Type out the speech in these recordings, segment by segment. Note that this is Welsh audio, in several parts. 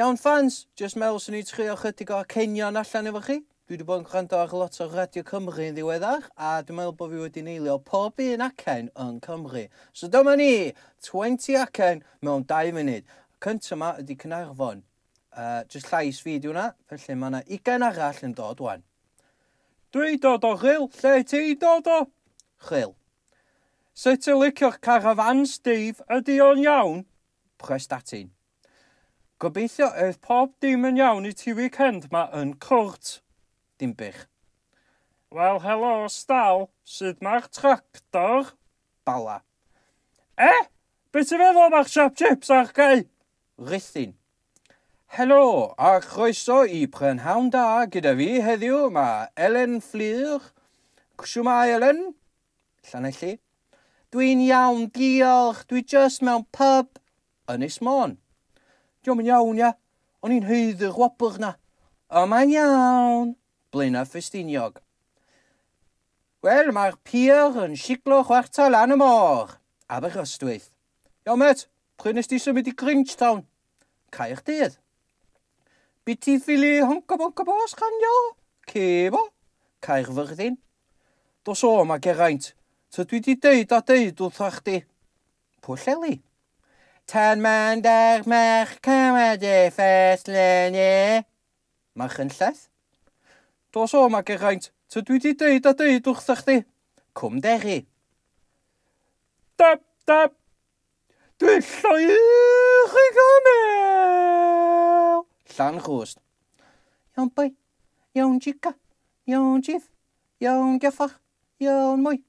Iawn fans, just meddwl sy'n ni trio chydig o cenion allan efo chi. Dwi wedi bod yn gwrando ar lot o Radio Cymru yn ddiweddar, a dwi'n meddwl bod fi wedi neilio pob un acen yn Cymru. So dyma ni, 20 acen mewn 2 munud. Cyntaf yma ydy Cynarfon. Uh, just llais fi diwna, felly mae yna 20 arall yn dod wan. Dwi dod o Rhyl, lle ti dod o? Rhyl. Sut y licio'r carafan, Steve? Ydy o'n iawn? Prestatyn. Gobeithio eith pob dim yn iawn i ti weekend ma yn cwrt. Dim bych. Wel, helo, stal, sut mae'r tractor? Bala. E? Be ti'n feddwl mae'r siop chips a'ch gei? Rithyn. Helo, a chroeso i prynhawn da gyda fi heddiw. Mae Elen Fflir. Siw mae Elen? Llanelli. Dwi'n iawn, diolch. Dwi just mewn pub. Ynys Môn. Diolch yn iawn, ia. O'n i'n heiddi'r wobr na. O, mae'n iawn. Blaena Ffestiniog. Wel, mae'r pier yn siglo chwartal lan y môr. Aberystwyth. Iawn, met. Pryn nes di symud i Grinchtown? Cae'ch dydd. Bydd ti ffili honka-bonka bos canio? Cebo? Cae'r fyrddin. Dos o, mae Geraint. Tydw i di deud a deud wrthach di. Pwlleli. Tan man dar mach cymryd e ffes lene. Mach yn lleth? Dos o mae echaint, ty dwi di deud a deud wrth chdi. Cwm deri. Dab, dab. Dwi lloi i gymau. Llan chwst. Iawn bai, iawn jica, iawn jif, iawn gaffach, iawn mwy,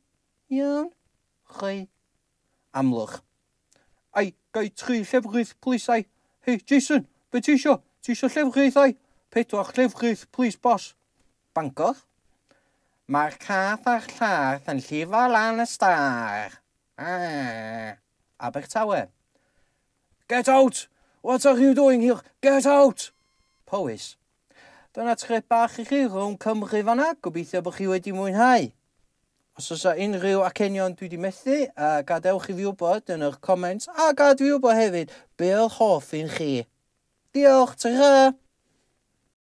iawn chwi. Amlwch. Ai, gau tri llefrith, plis, ai. Hei, Jason, be ti isio? Ti isio llefrith, ai? Pedwar llefrith, plis, bos. Bangor? Mae'r cath a'r llath yn llifo lan y star. Ah, Abertawe. Get out! What are you doing here? Get out! Powys. Dyna trep bach i chi rhwng Cymru fanna. Gobeithio bod chi wedi mwynhau. Os oes unrhyw acenion dwi wedi methu, a gadewch i fi wybod yn yr comments, a gad fi wybod hefyd be o'ch hoff un chi. Diolch, tyra!